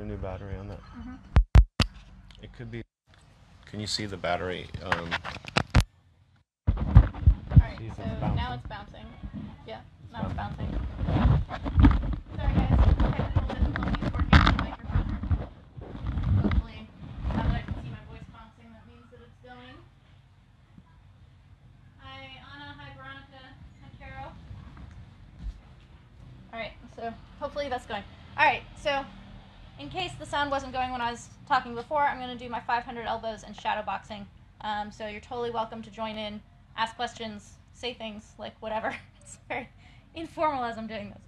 a new battery on that. Mhm. It could be. Can you see the battery? Um, Alright, so it's now it's bouncing. Yeah, It's now it's bouncing. bouncing. Sorry guys, technical difficulties working on the microphone. Hopefully, now that I can see my voice bouncing, that means that it's going. Hi Anna, hi Veronica, hi Carol. Alright, so hopefully that's going. Alright, so in case the sound wasn't going when I was talking before, I'm going to do my 500 elbows and shadow boxing. Um, so you're totally welcome to join in, ask questions, say things, like whatever. It's very informal as I'm doing this.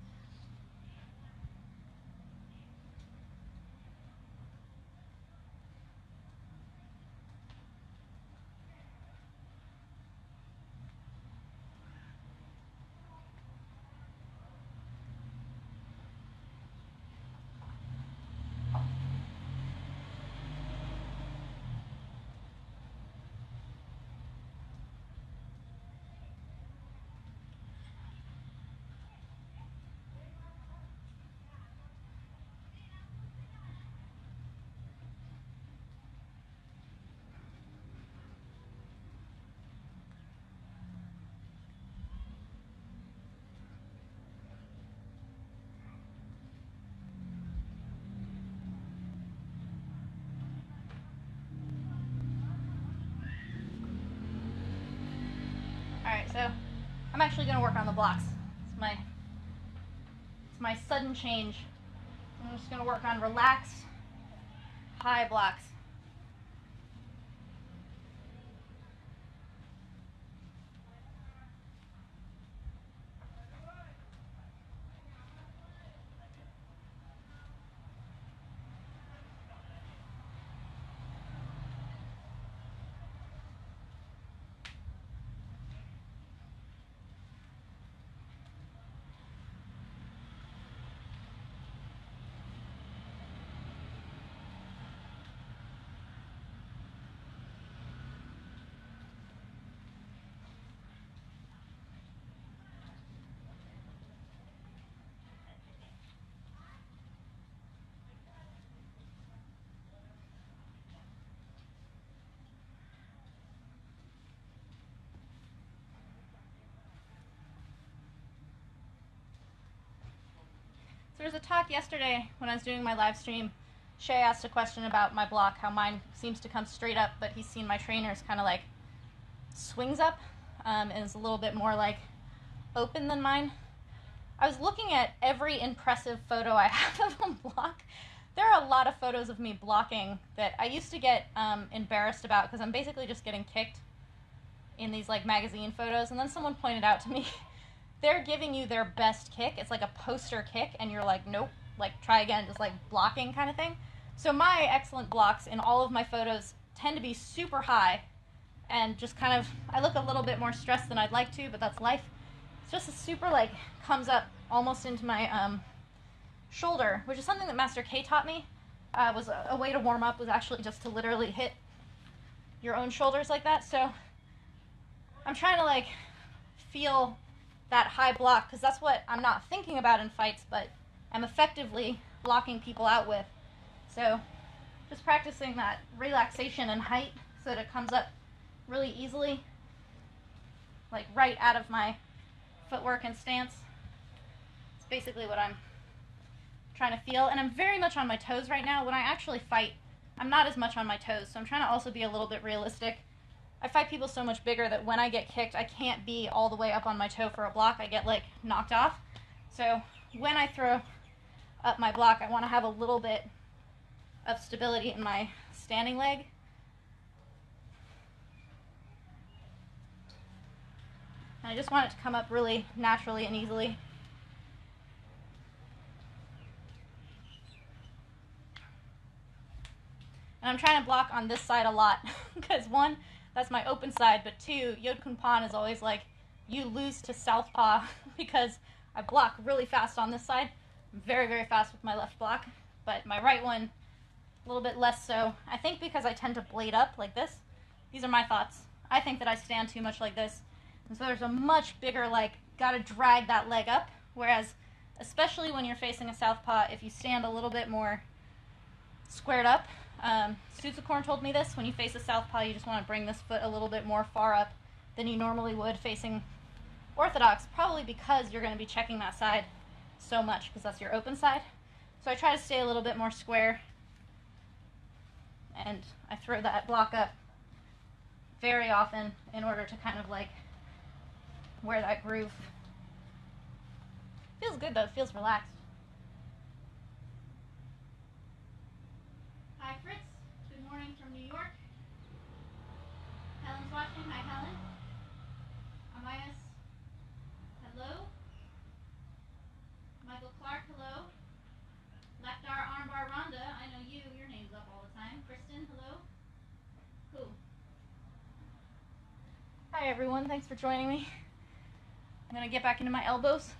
Alright, so Actually going to work on the blocks. It's my, it's my sudden change. I'm just going to work on relaxed, high blocks. There was a talk yesterday when I was doing my live stream. Shay asked a question about my block, how mine seems to come straight up, but he's seen my trainers kind of like swings up um, and is a little bit more like open than mine. I was looking at every impressive photo I have of a block. There are a lot of photos of me blocking that I used to get um, embarrassed about because I'm basically just getting kicked in these like magazine photos. And then someone pointed out to me they're giving you their best kick. It's like a poster kick, and you're like, nope, like try again, just like blocking kind of thing. So my excellent blocks in all of my photos tend to be super high, and just kind of I look a little bit more stressed than I'd like to, but that's life. It's just a super like comes up almost into my um, shoulder, which is something that Master K taught me. Uh, was a, a way to warm up was actually just to literally hit your own shoulders like that. So I'm trying to like feel that high block because that's what I'm not thinking about in fights, but I'm effectively blocking people out with. So just practicing that relaxation and height so that it comes up really easily, like right out of my footwork and stance. It's basically what I'm trying to feel. And I'm very much on my toes right now. When I actually fight, I'm not as much on my toes. So I'm trying to also be a little bit realistic. I fight people so much bigger that when I get kicked, I can't be all the way up on my toe for a block. I get like knocked off. So when I throw up my block, I want to have a little bit of stability in my standing leg. And I just want it to come up really naturally and easily. And I'm trying to block on this side a lot because one, that's my open side, but two, Yod Kun Pan is always like, you lose to southpaw because I block really fast on this side. Very, very fast with my left block, but my right one, a little bit less so. I think because I tend to blade up like this. These are my thoughts. I think that I stand too much like this. And so there's a much bigger, like, gotta drag that leg up. Whereas, especially when you're facing a southpaw, if you stand a little bit more squared up. Um, Corn told me this. When you face a southpaw, you just want to bring this foot a little bit more far up than you normally would facing orthodox, probably because you're going to be checking that side so much because that's your open side. So I try to stay a little bit more square and I throw that block up very often in order to kind of like wear that groove. Feels good though, it feels relaxed. Hi Fritz, good morning from New York. Helen's watching, hi Helen. Amayas, hello. Michael Clark, hello. Left our armbar Rhonda, I know you, your name's up all the time. Kristen, hello. Cool. Hi everyone, thanks for joining me. I'm gonna get back into my elbows.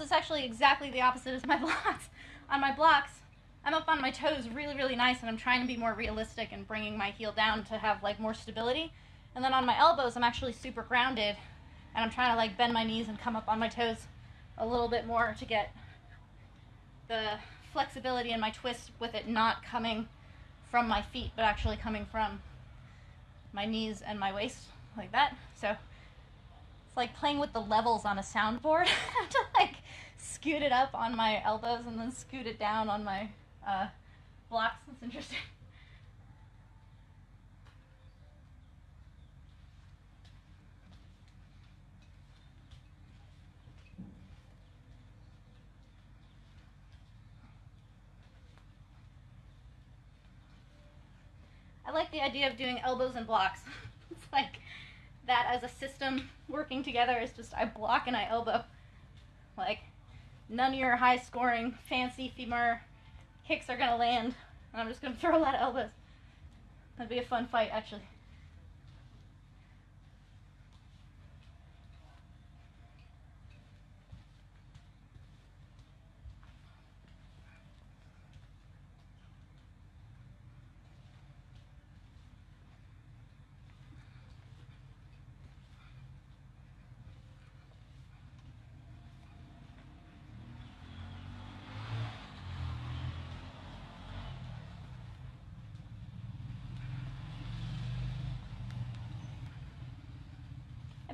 It's actually exactly the opposite as my blocks. on my blocks, I'm up on my toes really, really nice, and I'm trying to be more realistic and bringing my heel down to have like more stability. And then on my elbows, I'm actually super grounded, and I'm trying to like bend my knees and come up on my toes a little bit more to get the flexibility in my twist with it not coming from my feet, but actually coming from my knees and my waist like that. So it's like playing with the levels on a soundboard. To like scoot it up on my elbows and then scoot it down on my uh, blocks. That's interesting. I like the idea of doing elbows and blocks. it's like that as a system working together is just I block and I elbow. Like, none of your high scoring, fancy femur kicks are to land. And I'm just to throw a lot of elbows. That'd be a fun fight, actually.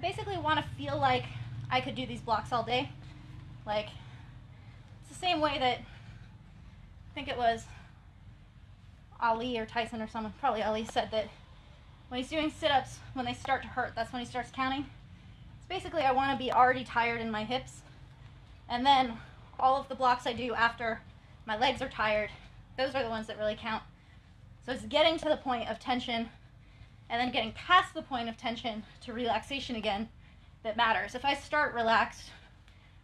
Basically want to feel like I could do these blocks all day. Like, it's the same way that I think it was Ali or Tyson or someone, probably Ali, said that when he's doing sit ups, when they start to hurt, that's when he starts counting. It's basically, I want to be already tired in my hips. And then all of the blocks I do after my legs are tired, those are the ones that really count. So it's getting to the point of tension and then getting past the point of tension to relaxation again that matters. If I start relaxed,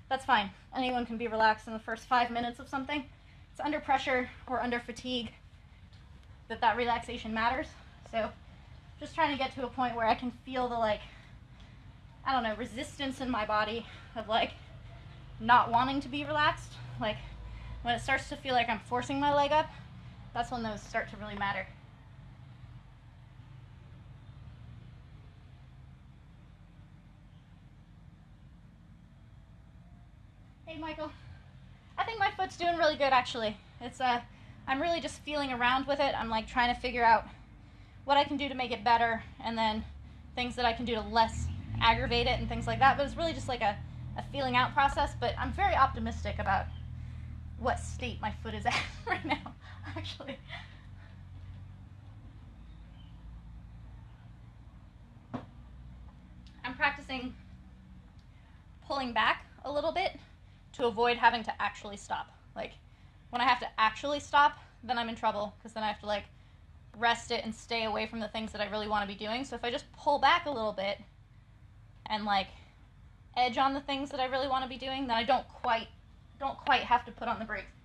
that's fine. Anyone can be relaxed in the first five minutes of something. It's under pressure or under fatigue that that relaxation matters. So just trying to get to a point where I can feel the like, I don't know, resistance in my body of like not wanting to be relaxed. Like when it starts to feel like I'm forcing my leg up, that's when those start to really matter. Hey, Michael. I think my foot's doing really good, actually. It's uh, I'm really just feeling around with it. I'm like trying to figure out what I can do to make it better, and then things that I can do to less aggravate it and things like that. But it's really just like a, a feeling out process. But I'm very optimistic about what state my foot is at right now, actually. I'm practicing pulling back a little bit to avoid having to actually stop. Like when I have to actually stop, then I'm in trouble because then I have to like rest it and stay away from the things that I really want to be doing. So if I just pull back a little bit and like edge on the things that I really want to be doing, then I don't quite don't quite have to put on the brakes.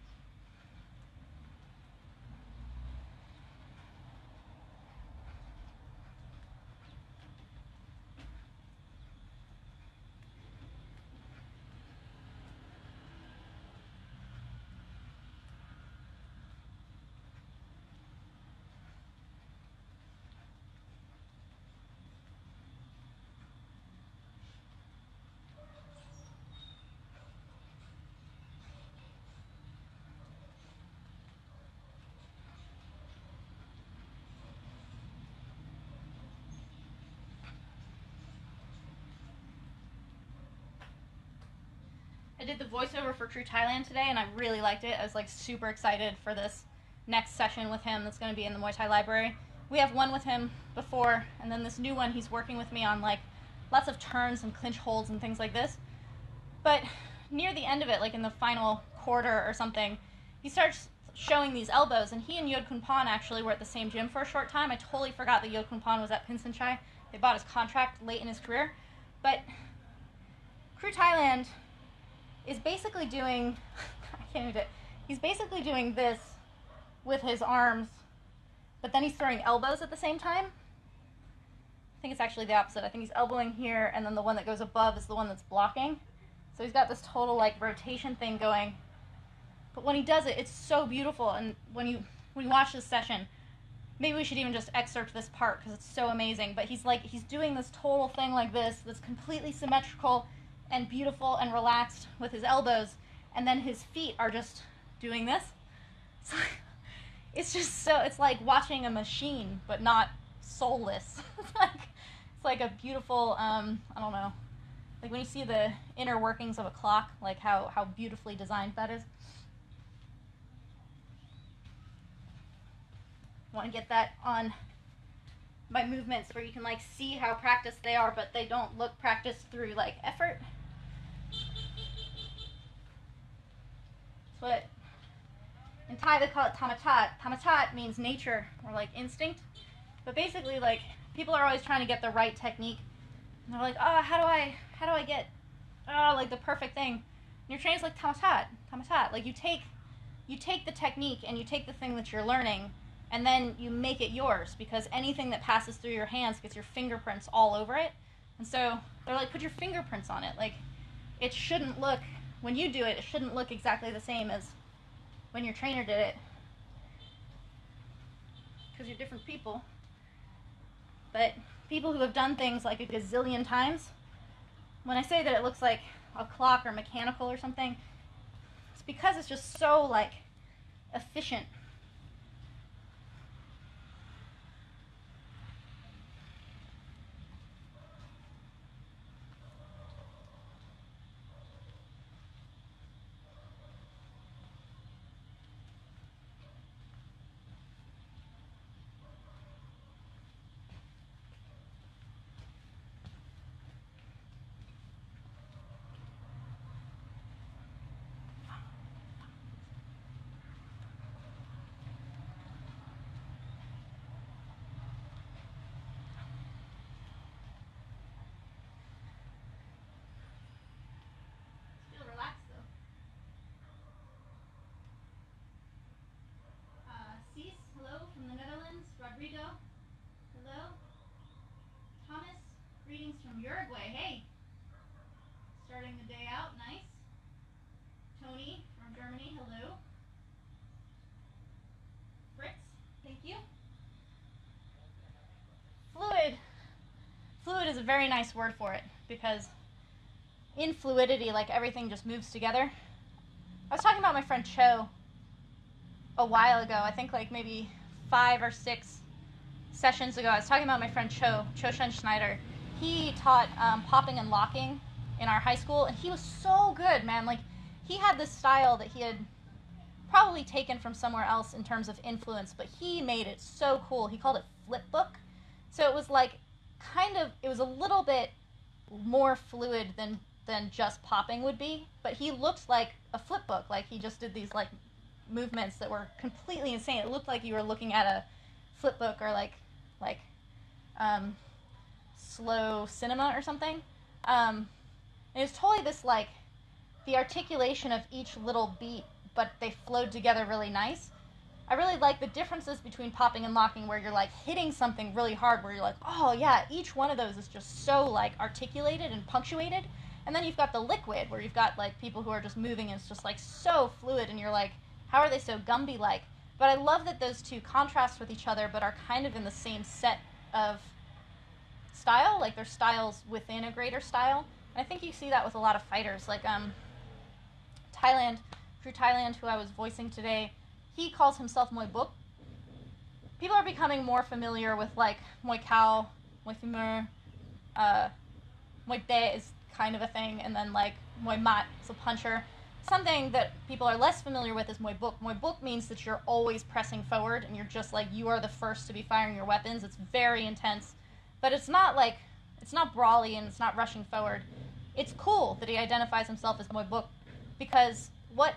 Did the voiceover for Kru Thailand today, and I really liked it. I was like super excited for this next session with him. That's going to be in the Muay Thai library. We have one with him before, and then this new one he's working with me on like lots of turns and clinch holds and things like this. But near the end of it, like in the final quarter or something, he starts showing these elbows, and he and Yod Kun Pan actually were at the same gym for a short time. I totally forgot that Yod Kun Pan was at Pinsinchai. They bought his contract late in his career, but Kru Thailand is basically doing I can't do it. He's basically doing this with his arms, but then he's throwing elbows at the same time. I think it's actually the opposite. I think he's elbowing here, and then the one that goes above is the one that's blocking. So he's got this total like rotation thing going. But when he does it, it's so beautiful. And when you when you watch this session, maybe we should even just excerpt this part because it's so amazing. But he's like he's doing this total thing like this that's completely symmetrical and beautiful and relaxed with his elbows, and then his feet are just doing this. So it's just so it's like watching a machine, but not soulless. it's like it's like a beautiful um, I don't know, like when you see the inner workings of a clock, like how how beautifully designed that is. Want to get that on my movements where you can like see how practiced they are, but they don't look practiced through like effort. But in Thai they call it tamatat. Tamatat means nature or like instinct. But basically like people are always trying to get the right technique. And they're like, oh, how do I, how do I get, oh, like the perfect thing? And your training's like tamatat, tamatat. Like you take, you take the technique and you take the thing that you're learning, and then you make it yours because anything that passes through your hands gets your fingerprints all over it. And so they're like, put your fingerprints on it. Like it shouldn't look when you do it, it shouldn't look exactly the same as when your trainer did it. Because you're different people. But people who have done things like a gazillion times, when I say that it looks like a clock or mechanical or something, it's because it's just so like efficient Still relaxed though. Uh, Cease, hello from the Netherlands. Rodrigo, hello. Thomas, greetings Hey, starting the day out, nice. Tony from Germany, hello. Fritz, thank you. Fluid. Fluid is a very nice word for it because in fluidity, like everything just moves together. I was talking about my friend Cho a while ago. I think like maybe five or six sessions ago. I was talking about my friend Cho, Cho Shen Schneider. He taught um, popping and locking in our high school, and he was so good, man. Like he had this style that he had probably taken from somewhere else in terms of influence, but he made it so cool. He called it flip book. So it was like kind of it was a little bit more fluid than than just popping would be, but he looked like a flip book. Like he just did these like movements that were completely insane. It looked like you were looking at a flip book or like like um, slow cinema or something. Um, and it's totally this like the articulation of each little beat, but they flowed together really nice. I really like the differences between popping and locking, where you're like hitting something really hard, where you're like, oh yeah, each one of those is just so like articulated and punctuated. And then you've got the liquid, where you've got like people who are just moving and it's just like so fluid, and you're like, how are they so Gumby like? But I love that those two contrast with each other, but are kind of in the same set of style, like they're styles within a greater style. And I think you see that with a lot of fighters, like um, Thailand, Kru Thailand, who I was voicing today he calls himself Muay Book. People are becoming more familiar with like Muay Khao, Muay Femur, uh, Muay Thai is kind of a thing, and then like Muay Mat is a puncher. Something that people are less familiar with is Muay Book. Muay Book means that you're always pressing forward and you're just like you are the first to be firing your weapons. It's very intense, but it's not like it's not brawly and it's not rushing forward. It's cool that he identifies himself as Book because what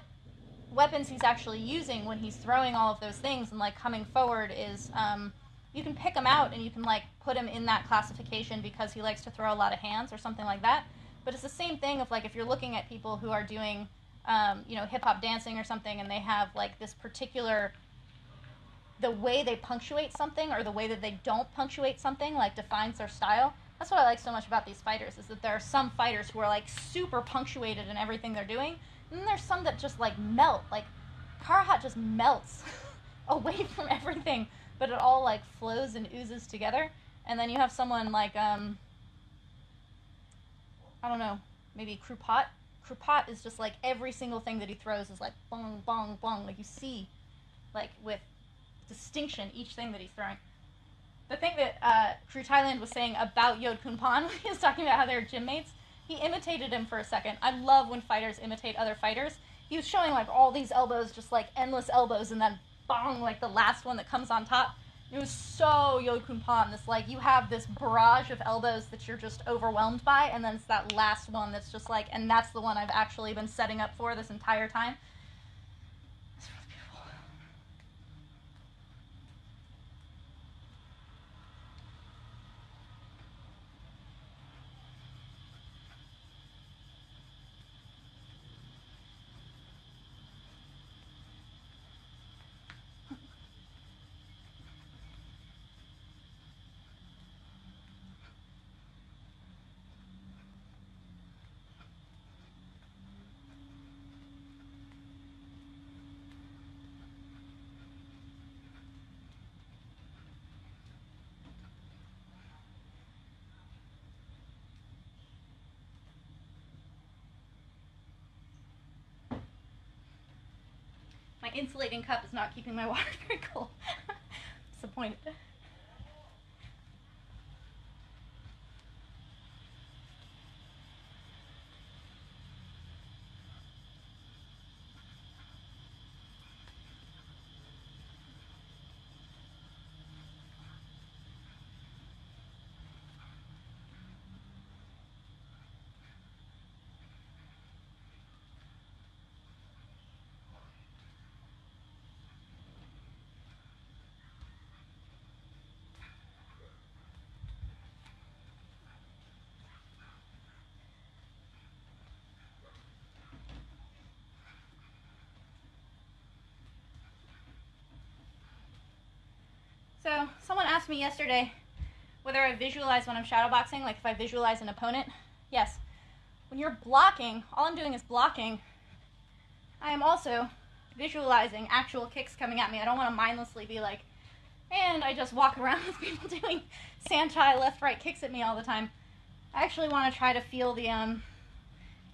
weapons he's actually using when he's throwing all of those things and like coming forward is um, you can pick him out and you can like put him in that classification because he likes to throw a lot of hands or something like that. But it's the same thing of like if you're looking at people who are doing um, you know hip hop dancing or something and they have like this particular the way they punctuate something or the way that they don't punctuate something like defines their style. That's what I like so much about these fighters is that there are some fighters who are like super punctuated in everything they're doing, and then there's some that just like melt. Like Karuhat just melts away from everything, but it all like flows and oozes together. And then you have someone like um I don't know, maybe Krupat. Krupat is just like every single thing that he throws is like bong bong bong. Like you see, like with distinction each thing that he's throwing. The thing that uh, Kru Thailand was saying about Yod Kun Pan when he was talking about how they're gym mates he imitated him for a second. I love when fighters imitate other fighters. He was showing like all these elbows, just like endless elbows, and then bong, like the last one that comes on top. It was so Yod Kun Pan. This like you have this barrage of elbows that you're just overwhelmed by, and then it's that last one that's just like, and that's the one I've actually been setting up for this entire time. Insulating cup is not keeping my water very cold. Disappointed. So, someone asked me yesterday whether I visualize when I'm shadowboxing, like if I visualize an opponent. Yes. When you're blocking, all I'm doing is blocking. I am also visualizing actual kicks coming at me. I don't want to mindlessly be like, and I just walk around with people doing Saenchai left right kicks at me all the time. I actually want to try to feel the um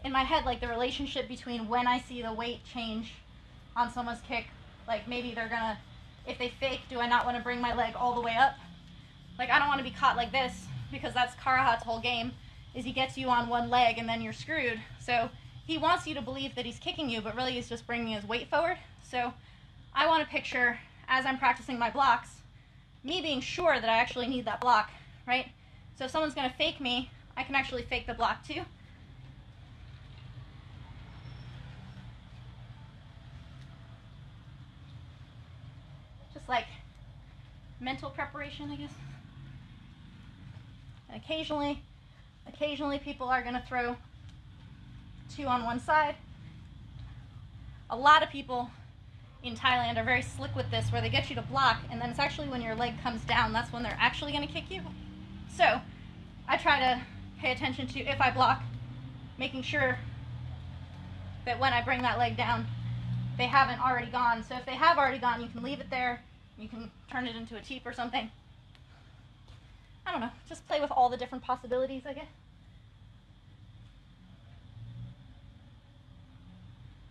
in my head like the relationship between when I see the weight change on someone's kick, like maybe they're gonna if they fake, do I not want to bring my leg all the way up? Like, I don't want to be caught like this because that's Karuhat's whole game, is he gets you on one leg and then you're screwed. So he wants you to believe that he's kicking you, but really he's just bringing his weight forward. So I want to picture, as I'm practicing my blocks, me being sure that I actually need that block, right? So if someone's going to fake me, I can actually fake the block too. Like mental preparation, I guess. And occasionally, occasionally people are going to throw two on one side. A lot of people in Thailand are very slick with this, where they get you to block, and then it's actually when your leg comes down, that's when they're actually going to kick you. So, I try to pay attention to if I block, making sure that when I bring that leg down, they haven't already gone. So if they have already gone, you can leave it there. You can turn it into a teep or something. I don't know. Just play with all the different possibilities, I guess.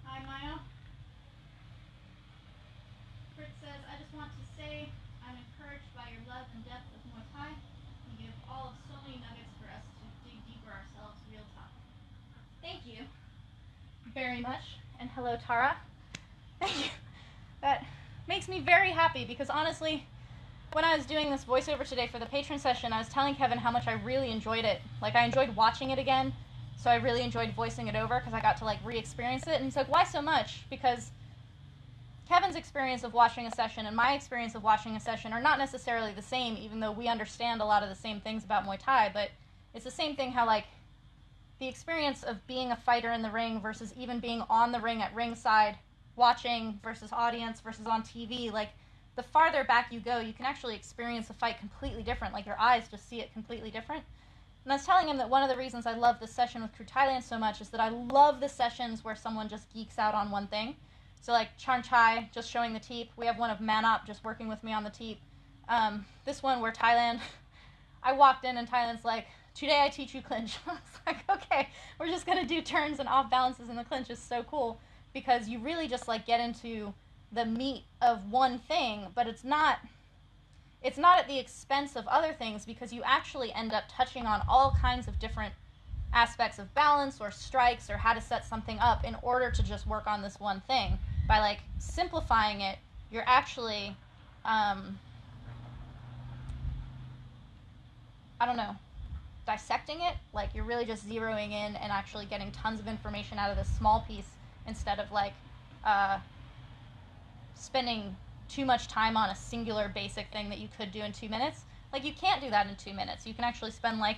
Hi, Maya. Fritz says, I just want to say I'm encouraged by your love and depth of Muay Thai. You give all of so many nuggets for us to dig deeper ourselves, real talk. Thank you very much. And hello, Tara. Thank you. That makes me very happy because honestly, when I was doing this voiceover today for the patron session, I was telling Kevin how much I really enjoyed it. Like, I enjoyed watching it again, so I really enjoyed voicing it over because I got to, like, re experience it. And he's like, why so much? Because Kevin's experience of watching a session and my experience of watching a session are not necessarily the same, even though we understand a lot of the same things about Muay Thai, but it's the same thing how, like, the experience of being a fighter in the ring versus even being on the ring at ringside, watching versus audience versus on TV, like, the farther back you go, you can actually experience a fight completely different. Like your eyes just see it completely different. And I was telling him that one of the reasons I love this session with Kru Thailand so much is that I love the sessions where someone just geeks out on one thing. So like Charn Chai just showing the teep. We have one of Manop just working with me on the teep. Um, this one where Thailand, I walked in and Thailand's like, today I teach you clinch. I was like, okay, we're just gonna do turns and off balances in the clinch is so cool because you really just like get into the meat of one thing, but it's not it's not at the expense of other things because you actually end up touching on all kinds of different aspects of balance or strikes or how to set something up in order to just work on this one thing. By like simplifying it, you're actually um, I don't know, dissecting it. Like you're really just zeroing in and actually getting tons of information out of this small piece instead of like uh, spending too much time on a singular basic thing that you could do in two minutes. Like you can't do that in two minutes. You can actually spend like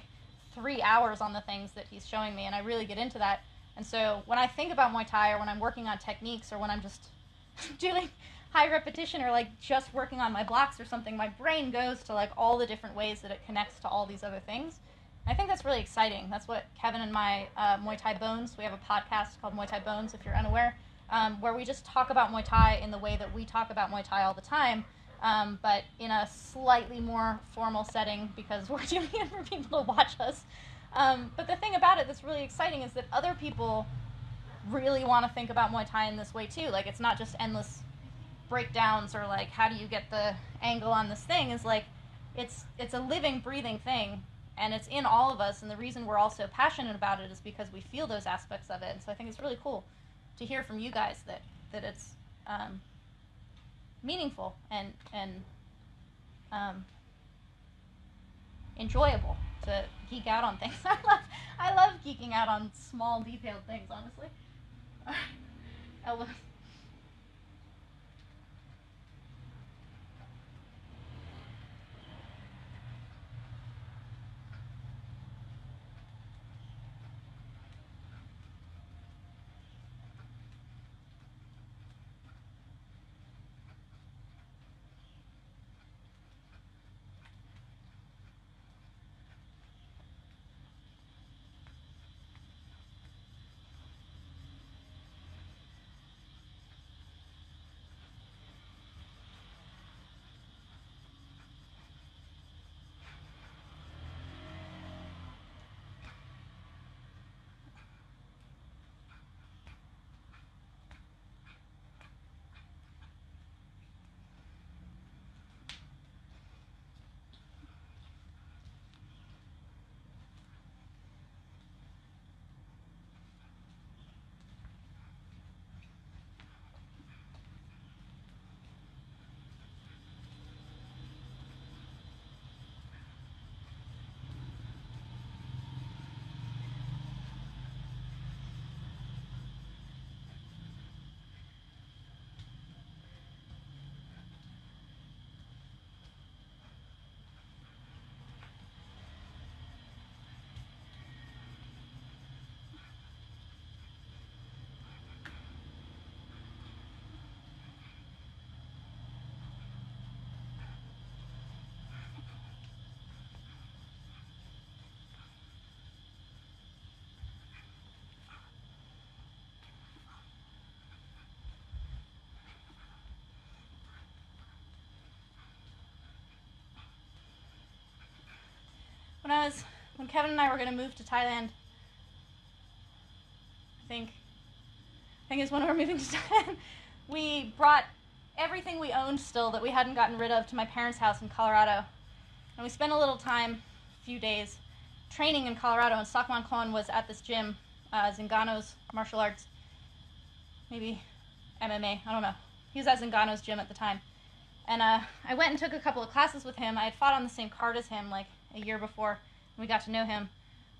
three hours on the things that he's showing me, and I really get into that. And so when I think about Muay Thai, or when I'm working on techniques, or when I'm just doing high repetition, or like just working on my blocks or something, my brain goes to like all the different ways that it connects to all these other things. I think that's really exciting. That's what Kevin and my uh, Muay Thai Bones. We have a podcast called Muay Thai Bones. If you're unaware um, where we just talk about Muay Thai in the way that we talk about Muay Thai all the time, um, but in a slightly more formal setting because we're doing it for people to watch us. Um, but the thing about it that's really exciting is that other people really want to think about Muay Thai in this way too. Like it's not just endless breakdowns or like how do you get the angle on this thing is like it's it's a living breathing thing and it's in all of us and the reason we're all so passionate about it is because we feel those aspects of it and so i think it's really cool to hear from you guys that that it's um, meaningful and and um, enjoyable to geek out on things. I love I love geeking out on small detailed things. Honestly, when I was when Kevin and I were gonna move to Thailand. I think I think it's when we were moving to Thailand. We brought everything we owned still that we hadn't gotten rid of to my parents' house in Colorado, and we spent a little time, a few days, training in Colorado. And Sakmongkol was at this gym, uh, Zingano's martial arts, maybe MMA. I don't know. He was at Zingano's gym at the time. And uh, I went and took a couple of classes with him. I had fought on the same card as him like a year before, and we got to know him.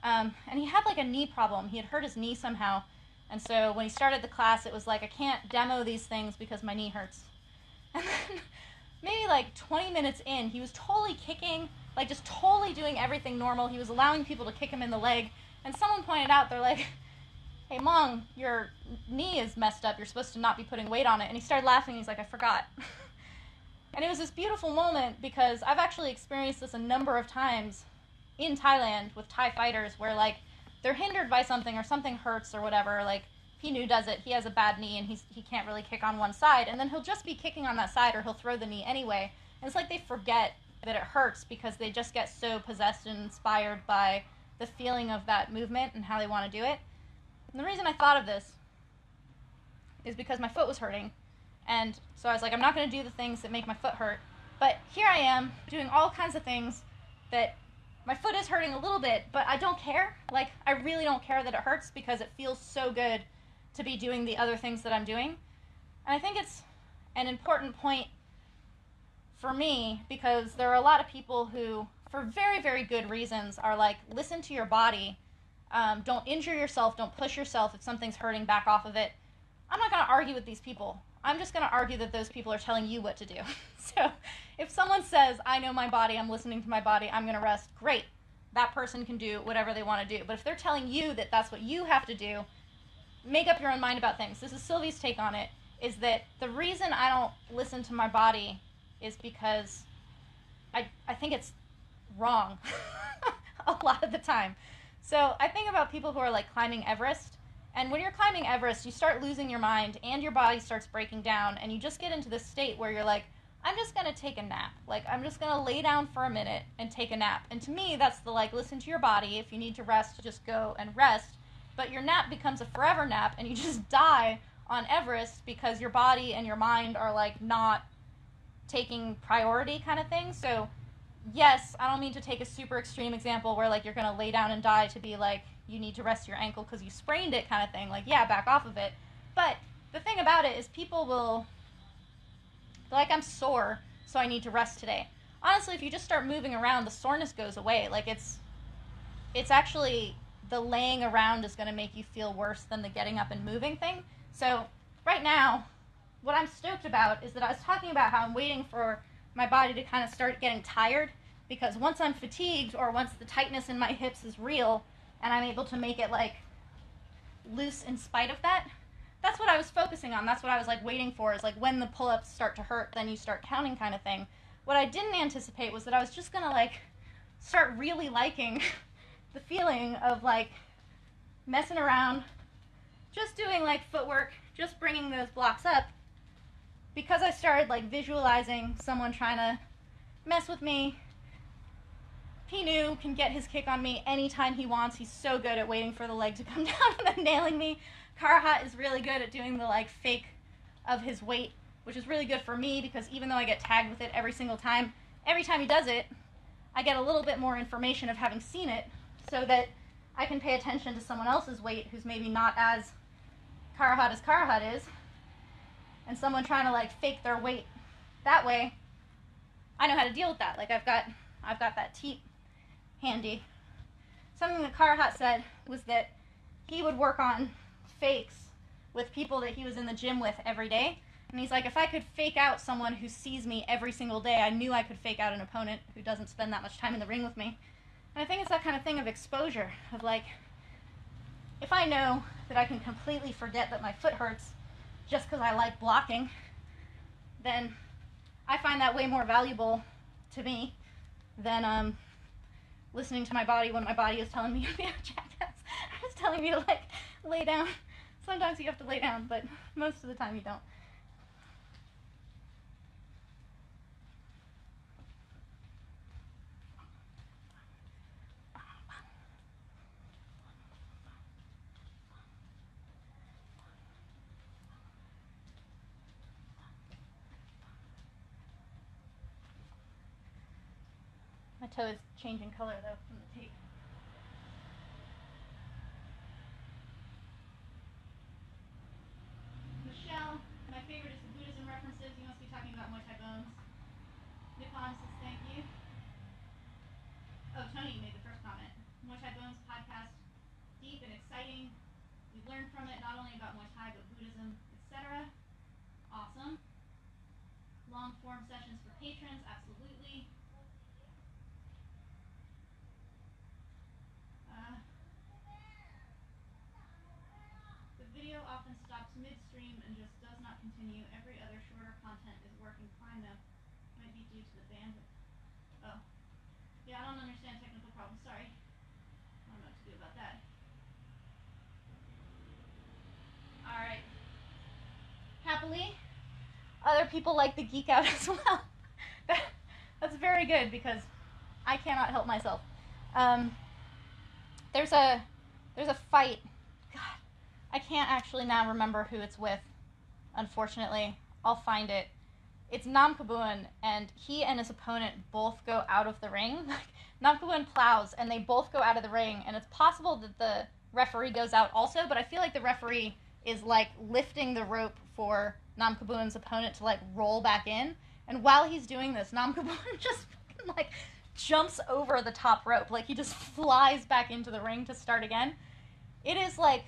Um, and he had like a knee problem. He had hurt his knee somehow. And so when he started the class, it was like, I can't demo these things because my knee hurts. And then maybe like 20 minutes in, he was totally kicking, like just totally doing everything normal. He was allowing people to kick him in the leg. And someone pointed out, they're like, hey, Mong, your knee is messed up. You're supposed to not be putting weight on it. And he started laughing. He's like, I forgot. and it was this beautiful moment because I've actually experienced this a number of times in Thailand with Thai fighters where, like, they're hindered by something or something hurts or whatever. Like, Pinu does it. He has a bad knee and he's, he can't really kick on one side. And then he'll just be kicking on that side or he'll throw the knee anyway. And it's like they forget that it hurts because they just get so possessed and inspired by the feeling of that movement and how they want to do it. And the reason I thought of this is because my foot was hurting. And so I was like, I'm not going to do the things that make my foot hurt. But here I am doing all kinds of things that my foot is hurting a little bit, but I don't care. Like, I really don't care that it hurts because it feels so good to be doing the other things that I'm doing. And I think it's an important point for me because there are a lot of people who, for very, very good reasons, are like, listen to your body. Um, don't injure yourself. Don't push yourself. If something's hurting, back off of it. I'm not going to argue with these people. I'm just going to argue that those people are telling you what to do. so if someone says, I know my body, I'm listening to my body, I'm going to rest, great. That person can do whatever they want to do. But if they're telling you that that's what you have to do, make up your own mind about things. This is Sylvie's take on it is that the reason I don't listen to my body is because I, I think it's wrong a lot of the time. So I think about people who are like climbing Everest and when you're climbing Everest, you start losing your mind and your body starts breaking down, and you just get into this state where you're like, I'm just gonna take a nap. Like, I'm just gonna lay down for a minute and take a nap. And to me, that's the like, listen to your body. If you need to rest, just go and rest. But your nap becomes a forever nap, and you just die on Everest because your body and your mind are like not taking priority kind of thing. So, yes, I don't mean to take a super extreme example where like you're gonna lay down and die to be like, you need to rest your ankle because you sprained it kind of thing. Like, yeah, back off of it. But the thing about it is people will, like, I'm sore, so I need to rest today. Honestly, if you just start moving around, the soreness goes away. Like, it's, it's actually the laying around is going to make you feel worse than the getting up and moving thing. So, right now, what I'm stoked about is that I was talking about how I'm waiting for my body to kind of start getting tired because once I'm fatigued or once the tightness in my hips is real, and I'm able to make it like loose in spite of that. That's what I was focusing on. That's what I was like waiting for is like when the pull ups start to hurt, then you start counting kind of thing. What I didn't anticipate was that I was just gonna like start really liking the feeling of like messing around, just doing like footwork, just bringing those blocks up. Because I started like visualizing someone trying to mess with me, Pinu can get his kick on me anytime he wants. He's so good at waiting for the leg to come down and then nailing me. Karuhat is really good at doing the like fake of his weight, which is really good for me because even though I get tagged with it every single time, every time he does it, I get a little bit more information of having seen it so that I can pay attention to someone else's weight who's maybe not as Karuhat as Karuhat is, and someone trying to like fake their weight that way. I know how to deal with that. Like I've got I've got that teep handy. Something that Karuhat said was that he would work on fakes with people that he was in the gym with every day. And he's like, if I could fake out someone who sees me every single day, I knew I could fake out an opponent who doesn't spend that much time in the ring with me. And I think it's that kind of thing of exposure, of like, if I know that I can completely forget that my foot hurts just because I like blocking, then I find that way more valuable to me than um, listening to my body when my body is telling me to be a jackass. it's telling me to like lay down. Sometimes you have to lay down, but most of the time you don't. My toe is changing color though from the tape. Michelle, my favorite is the Buddhism references. You must be talking about Muay Thai bones. Nippon says thank you. Oh, Tony made the first comment. Muay Thai Bones podcast, deep and exciting. We learned from it not only about Muay Thai but Buddhism, etc. Awesome. Long form sessions for patrons, absolutely. Uh, the video often midstream and just does not continue. Every other shorter content is working fine though. Might be due to the bandwidth. Oh. Yeah, I don't understand technical problems. Sorry. I don't know what to do about that. Alright. Happily, other people like the geek out as well. That's very good because I cannot help myself. Um, there's a there's a fight. God, I can't actually now remember who it's with. Unfortunately, I'll find it. It's Nam Kabun, and he and his opponent both go out of the ring. Nam Kabun plows, and they both go out of the ring, and it's possible that the referee goes out also, but I feel like the referee is like lifting the rope for Nam Kabun's opponent to like roll back in. And while he's doing this, Nam Kabun just like jumps over the top rope. Like he just flies back into the ring to start again. It is like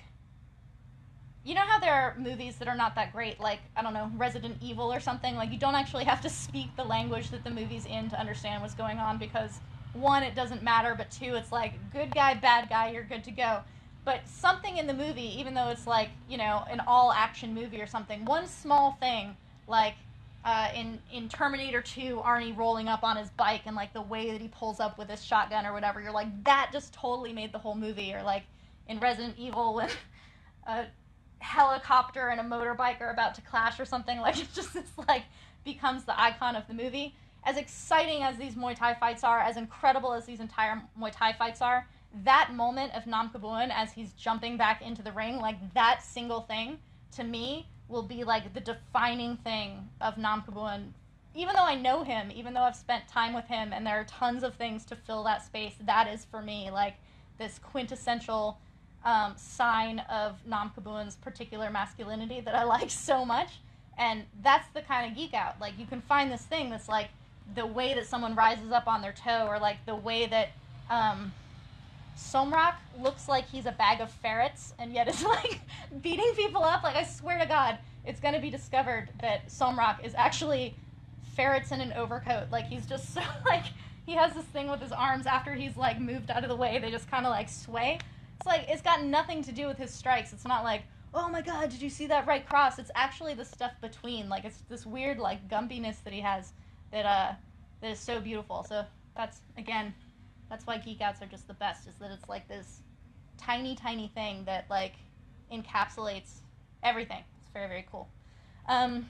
you know how there are movies that are not that great, like, I don't know, Resident Evil or something? Like, you don't actually have to speak the language that the movie's in to understand what's going on because, one, it doesn't matter, but two, it's like, good guy, bad guy, you're good to go. But something in the movie, even though it's like, you know, an all action movie or something, one small thing, like, uh, in, in Terminator 2, Arnie rolling up on his bike and, like, the way that he pulls up with his shotgun or whatever, you're like, that just totally made the whole movie. Or, like, in Resident Evil, when. Uh, helicopter and a motorbike are about to clash or something. Like it just this like becomes the icon of the movie. As exciting as these Muay Thai fights are, as incredible as these entire Muay Thai fights are, that moment of Nam Kabun as he's jumping back into the ring, like that single thing to me will be like the defining thing of Nam Kabun. Even though I know him, even though I've spent time with him and there are tons of things to fill that space, that is for me like this quintessential um, sign of Nam Kabun's particular masculinity that I like so much. And that's the kind of geek out. Like, you can find this thing that's like the way that someone rises up on their toe, or like the way that um, Somrak looks like he's a bag of ferrets and yet is like beating people up. Like, I swear to God, it's going to be discovered that Somrak is actually ferrets in an overcoat. Like, he's just so like, he has this thing with his arms after he's like moved out of the way, they just kind of like sway. It's like it's got nothing to do with his strikes. It's not like, oh my god, did you see that right cross? It's actually the stuff between. Like it's this weird like gumpiness that he has that uh that is so beautiful. So that's again, that's why geek outs are just the best. Is that it's like this tiny tiny thing that like encapsulates everything. It's very very cool. Um,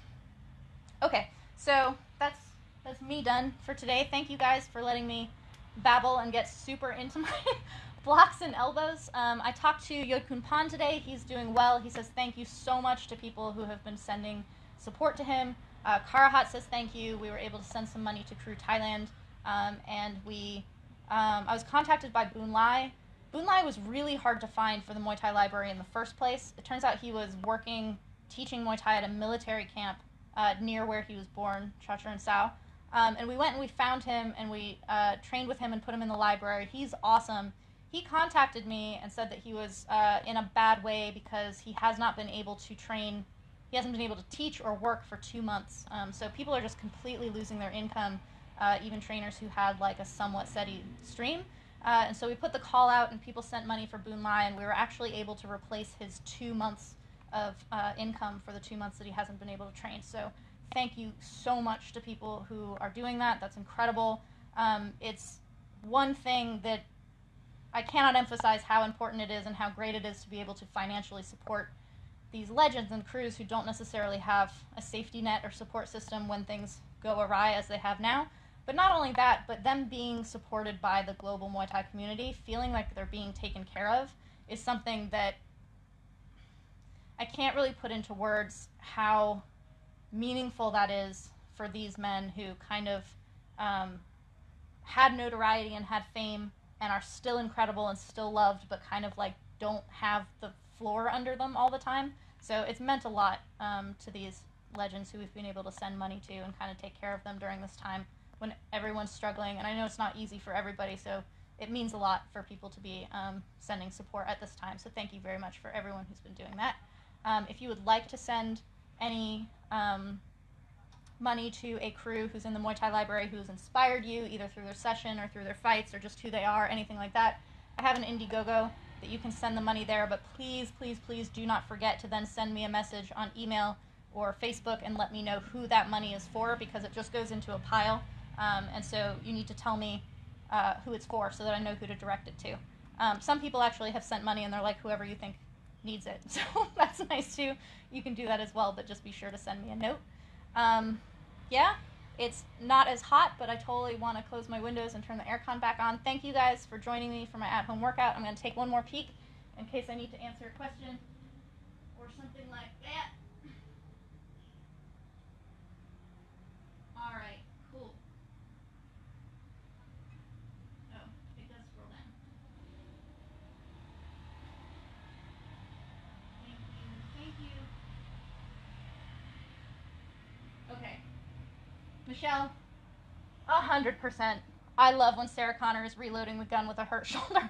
okay, so that's that's me done for today. Thank you guys for letting me babble and get super into my blocks and elbows. Um, I talked to Yodkun Pan today. He's doing well. He says thank you so much to people who have been sending support to him. Uh, Karuhat says thank you. We were able to send some money to Kru Thailand, um, and we. Um, I was contacted by Boon Lai. Boon Lai was really hard to find for the Muay Thai library in the first place. It turns out he was working, teaching Muay Thai at a military camp uh, near where he was born, Chachoengsao. Um, and we went and we found him and we uh, trained with him and put him in the library. He's awesome he contacted me and said that he was uh, in a bad way because he has not been able to train he hasn't been able to teach or work for two months. Um, so people are just completely losing their income uh, even trainers who had like a somewhat steady stream. Uh, and so we put the call out and people sent money for boon lai and we were actually able to replace his two months of uh, income for the two months that he hasn't been able to train. So thank you so much to people who are doing that. That's incredible. Um, it's one thing that I cannot emphasize how important it is and how great it is to be able to financially support these legends and krus who don't necessarily have a safety net or support system when things go awry as they have now. But not only that, but them being supported by the global Muay Thai community, feeling like they're being taken care of, is something that I can't really put into words how meaningful that is for these men who kind of um, had notoriety and had fame and are still incredible and still loved, but kind of like don't have the floor under them all the time. So it's meant a lot um, to these legends who we've been able to send money to and kind of take care of them during this time when everyone's struggling. And I know it's not easy for everybody, so it means a lot for people to be um, sending support at this time. So thank you very much for everyone who's been doing that. Um, if you would like to send any um, money to a kru who's in the Muay Thai library who's inspired you, either through their session or through their fights or just who they are, anything like that, I have an Indiegogo that you can send the money there. But please, please, please do not forget to then send me a message on email or Facebook and let me know who that money is for because it just goes into a pile. Um, and so you need to tell me uh, who it's for so that I know who to direct it to. Um, some people actually have sent money and they're like, whoever you think needs it. So that's nice too. You can do that as well, but just be sure to send me a note. Um, yeah, it's not as hot, but I totally want to close my windows and turn the aircon back on. Thank you guys for joining me for my at home workout. I'm going to take one more peek in case I need to answer a question or something like that. All right, cool. Oh, it does scroll down. Thank you, thank you. Okay. Michelle, a hundred percent. I love when Sarah Connor is reloading the gun with a hurt shoulder.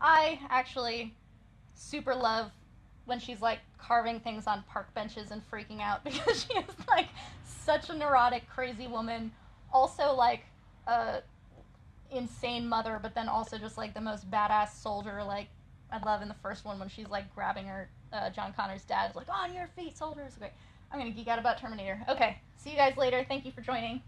I actually super love when she's like carving things on park benches and freaking out because she is like such a neurotic, crazy woman. Also like a insane mother, but then also just like the most badass soldier. Like I love in the first one when she's like grabbing her uh, John Connor's dad, like on your feet, soldier. soldiers. Okay, I'm gonna geek out about Terminator. Okay, see you guys later. Thank you for joining.